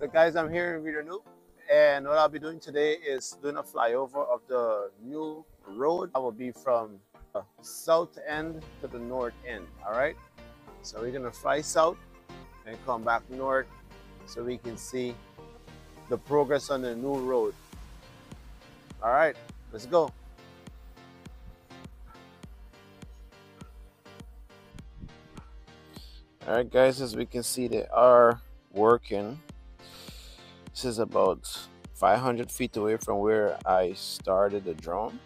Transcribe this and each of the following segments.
So guys, I'm here in Reader and what I'll be doing today is doing a flyover of the new road. I will be from the south end to the north end, all right? So we're gonna fly south and come back north so we can see the progress on the new road. All right, let's go. All right, guys, as we can see, they are working. This is about 500 feet away from where I started the drone.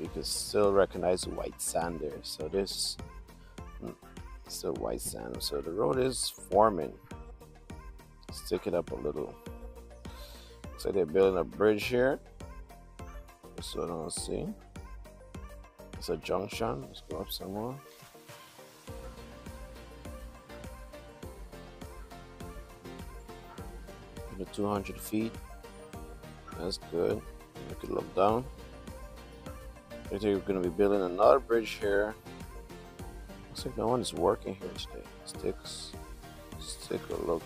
You can still recognize the white sand there. So this hmm, is still white sand. So the road is forming. Stick it up a little. Looks like they're building a bridge here. What I don't see. It's a junction. Let's go up some more. The 200 feet. That's good. You can look down. I think we're to be building another bridge here. Looks like no one is working here today. Let's take, let's take a look.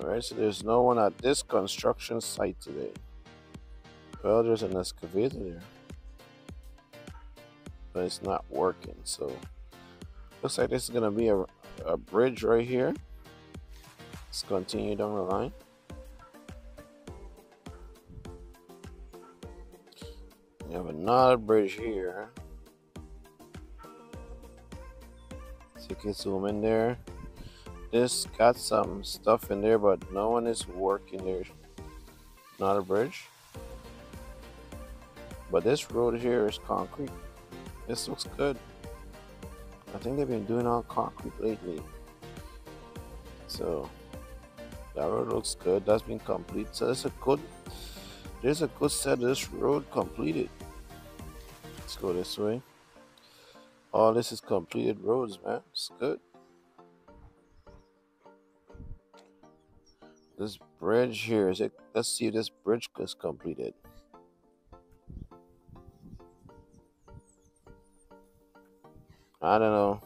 Alright, so there's no one at this construction site today. Well, there's an excavator there. But it's not working, so looks like this is gonna be a, a bridge right here. Let's continue down the line. We have another bridge here. So you can zoom in there. This got some stuff in there, but no one is working there. Not a bridge. But this road here is concrete. This looks good. I think they've been doing all concrete lately. So that road looks good. That's been complete. So it's a good there's a good set of this road completed. Let's go this way. All this is completed roads, man. It's good. This bridge here is it? Let's see if this bridge is completed. I don't know.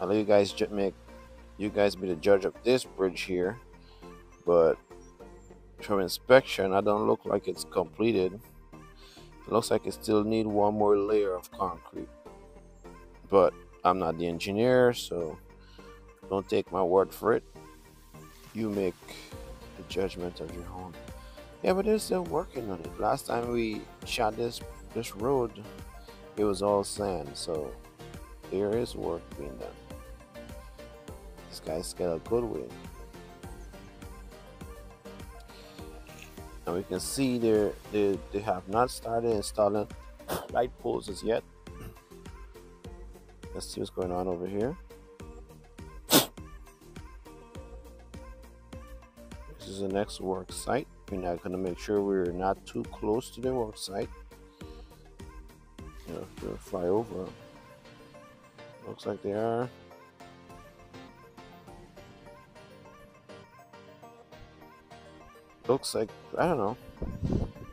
I'll let you guys make you guys be the judge of this bridge here, but from inspection, I don't look like it's completed. It looks like it still need one more layer of concrete. But I'm not the engineer, so don't take my word for it. You make the judgment of your own. Yeah, but they're still working on it. Last time we shot this this road, it was all sand, so there is work being done. This guy's got a good win. and we can see they they, they have not started installing light poles as yet. Let's see what's going on over here. This is the next work site. We're not going to make sure we're not too close to the work site. You know, fly over looks like they are looks like I don't know.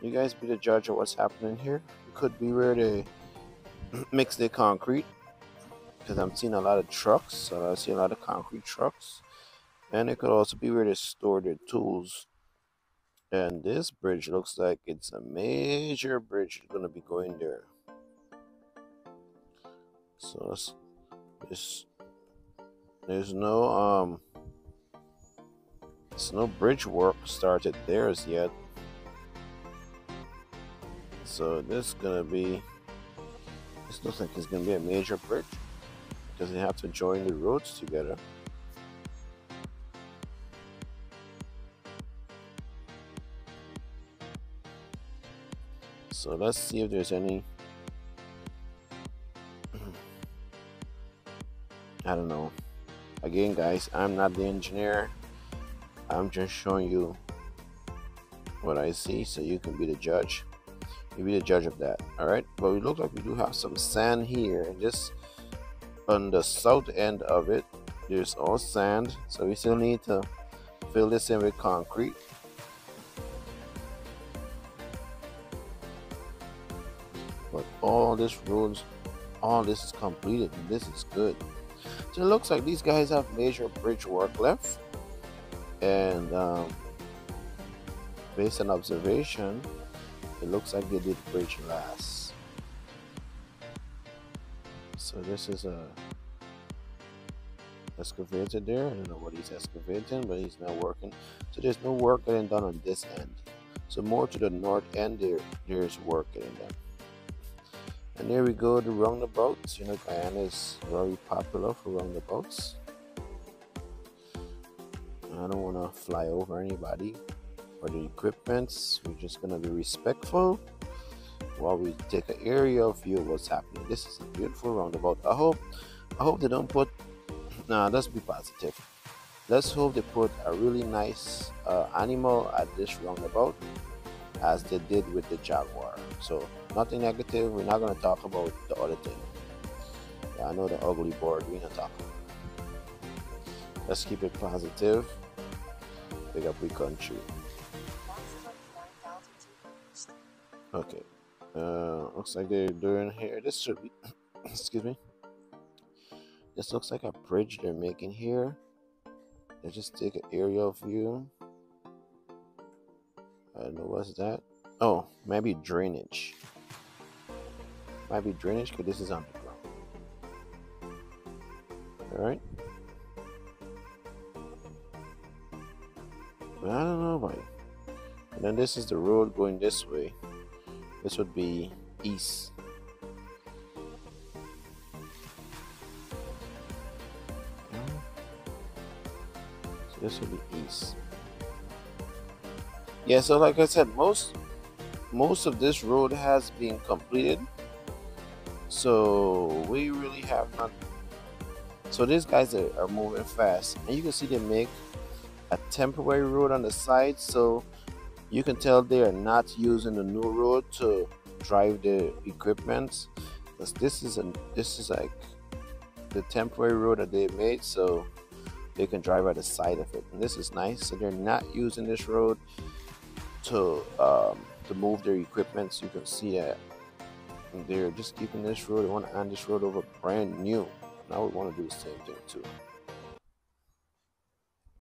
You guys be the judge of what's happening here. It could be where they mix the concrete because I'm seeing a lot of trucks. So I see a lot of concrete trucks, and it could also be where they store their tools. And this bridge looks like it's a major bridge going to be going there. So this, there's no um there's no bridge work started there as yet. So this is gonna be this looks like it's gonna be a major bridge because they have to join the roads together. So let's see if there's any I don't know. Again guys, I'm not the engineer. I'm just showing you what I see so you can be the judge. You be the judge of that. Alright? But we look like we do have some sand here. And just on the south end of it, there's all sand. So we still need to fill this in with concrete. But all this roads, all this is completed. And this is good. So it looks like these guys have major bridge work left. And um, based on observation, it looks like they did bridge last. So this is a excavator there. I don't know what he's excavating, but he's not working. So there's no work getting done on this end. So more to the north end there, there's work getting done. And there we go, the roundabouts. You know, Guyana is very popular for roundabouts. I don't want to fly over anybody or the equipments. We're just going to be respectful while we take an aerial view of what's happening. This is a beautiful roundabout. I hope I hope they don't put nah let's be positive. Let's hope they put a really nice uh, animal at this roundabout as they did with the Jaguar. So nothing negative. We're not gonna talk about the other thing. Yeah, I know the ugly board, we're not talking. Let's keep it positive. Big up we country. Okay. Uh, looks like they're doing here. This should be, excuse me. This looks like a bridge they're making here. Let's just take an aerial view. Uh, don't know what's that. Oh, maybe drainage. Might be drainage because this is underground. Alright. I don't know, why. And then this is the road going this way. This would be east. So this would be east. Yeah, so like I said, most most of this road has been completed. So we really have not. So these guys are, are moving fast, and you can see they make a temporary road on the side. So you can tell they are not using the new road to drive the equipment because this is a this is like the temporary road that they made so they can drive at the side of it and this is nice so they're not using this road to um, to move their equipment so you can see that they're just keeping this road they want to hand this road over brand new. Now we want to do the same thing too